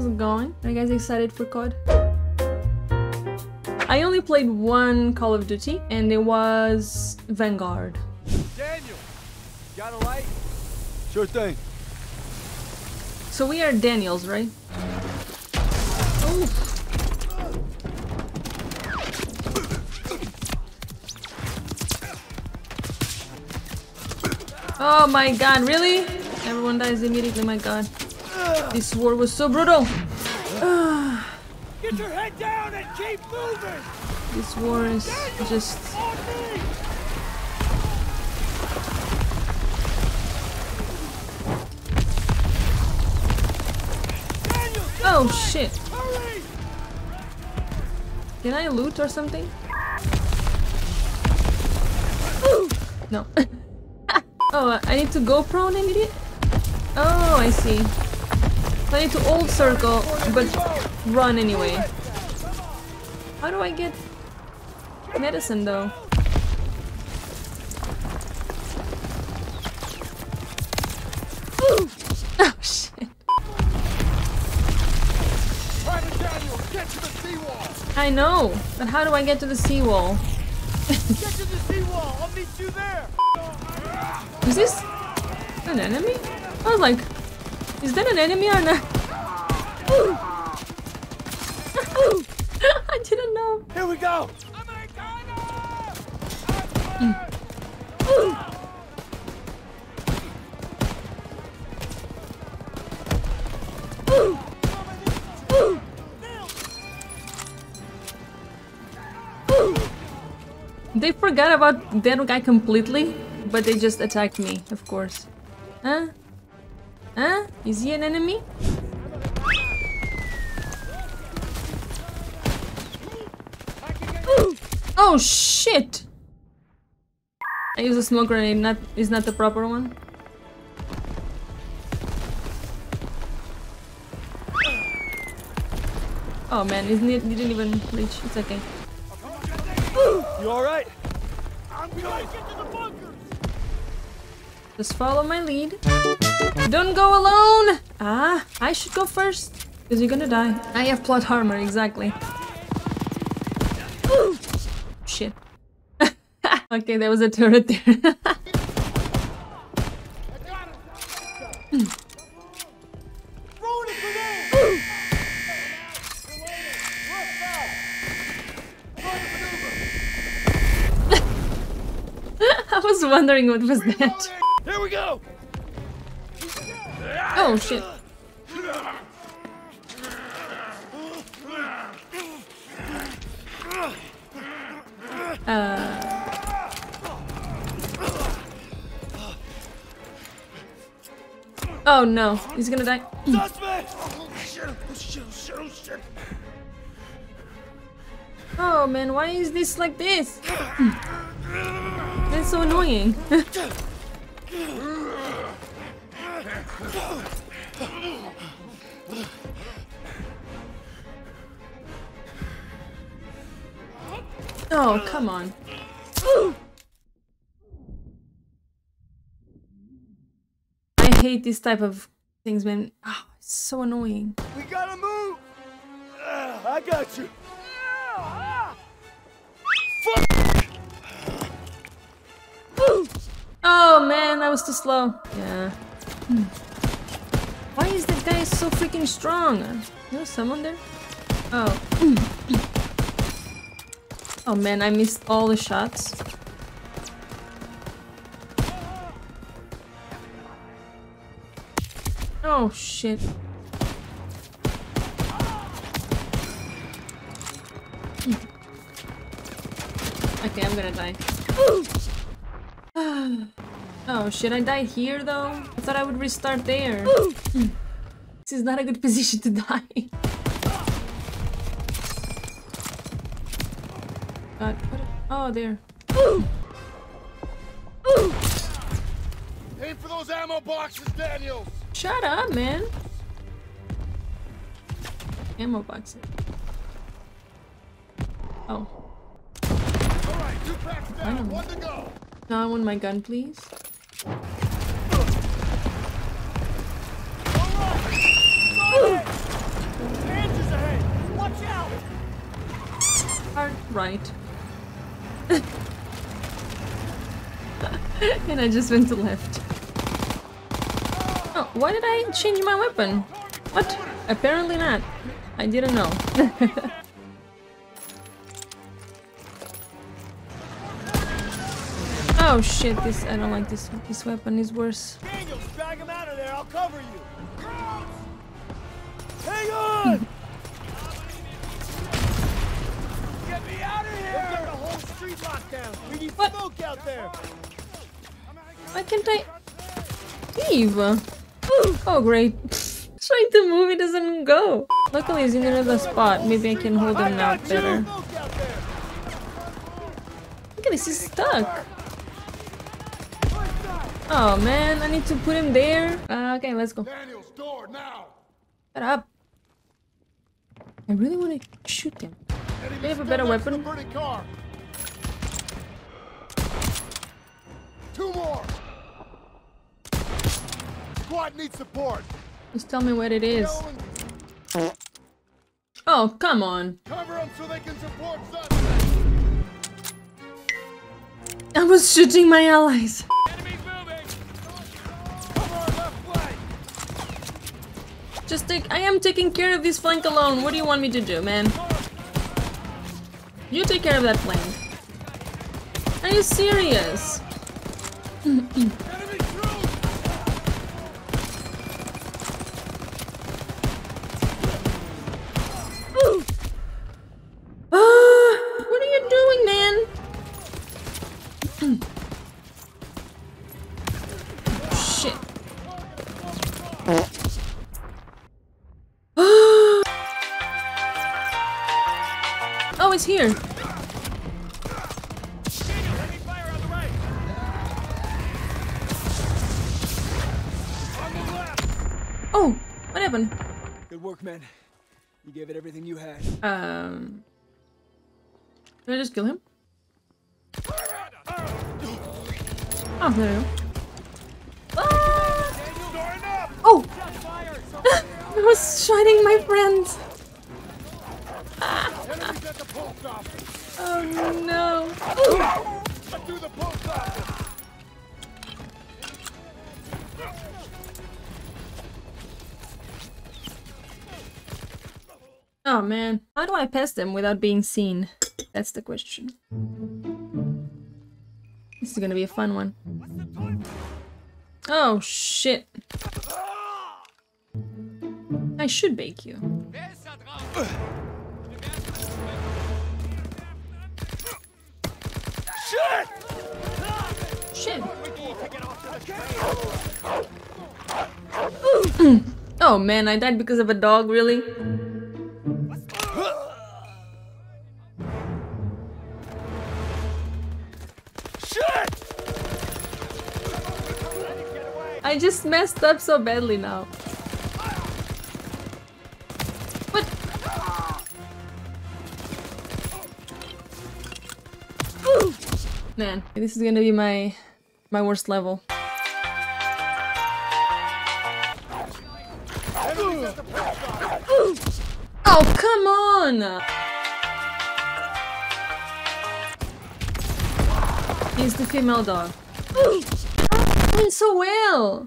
how's it going? Are you guys excited for COD? I only played one Call of Duty, and it was Vanguard. Daniel, got a light? Sure thing. So we are Daniels, right? Oh. Oh my god, really? Everyone dies immediately, my god. This war was so brutal. Get your head down and keep moving! This war is just... Daniel, Oh shit. hurry! Can I loot or something? No. oh, I need to go prone idiot? Oh, I see. I need to hold circle, but run anyway. How do I get medicine though? Oh shit. I know, but how do I get to the seawall? Get to the seawall! I'll meet you there! Is this an enemy? I was like, is that an enemy or not? I didn't know. Here we go! They forgot about that guy completely, but they just attacked me, of course. Huh? Huh? Is he an enemy? Oh shit! I use a smoke grenade, not is not the proper one. Oh man, it didn't it didn't even reach. It's okay. You alright? I'm good! Get to the bunkers! Just follow my lead. Don't go alone! Ah, I should go first. Because you're gonna die. I have plot armor, exactly. Shit. okay, there was a turret there. I was wondering what was that. Here we go! Oh shit. Uh. Oh no, he's gonna die. Suspect! Oh man, why is this like this? That's so annoying. oh, come on. I hate this type of things, man. Oh, it's so annoying. We gotta move! Ah, I got you! Oh man, that was too slow. Yeah. Hmm. Why is that guy so freaking strong? There's someone there? Oh. oh man, I missed all the shots. Oh shit. Okay, I'm gonna die. Ah. Oh, should I die here though? I thought I would restart there. Hmm. this is not a good position to die. God, what oh, there. Aim for those ammo boxes, Daniels! Shut up, man. Ammo box. Oh, Alright, two packs down, one to go! now I want my gun, please. Right. and I just went to left. Oh, why did I change my weapon? What? Apparently not. I didn't know. oh shit, this I don't like this this weapon is worse. Daniels, drag him out of there. I'll cover you. Hang on! Get me out of here! Got the whole street locked down. We need What? smoke out there. Why can't I leave? Oh great. Trying to move, it doesn't go. Luckily he's in another spot. Maybe I can hold him now got you. better. Smoke out there. Look at this, he's stuck. Oh man, I need to put him there. Uh, okay, let's go. Daniels, door now. Shut up. I really want to shoot him. Do you have a better Step next to weapon? the burning car. Two more. Squad needs support. Just tell me what it is. Oh, come on. cover them so they can support. I was shooting my allies. Enemies moving. Cover our left flank. Just take- I am taking care of this flank alone. What do you want me to do, man? You take care of that flank. Are you serious? happened? Good work, man. You gave it everything you had. Um. Did I just kill him? Oh, there you go. Ah! Daniel. Oh! Fire. I was shooting my friends! Enemies at the post office. Oh no! Get Oh man. How do I pass them without being seen? That's the question. This is gonna be a fun one. Oh shit. I should bake you. Shit! Shit. Oh man, I died because of a dog, really? Shit! I just messed up so badly now. What? Man, this is gonna be my my worst level. Enemies at the post office. Oh, come on! He's the female dog. Oh, doing so well!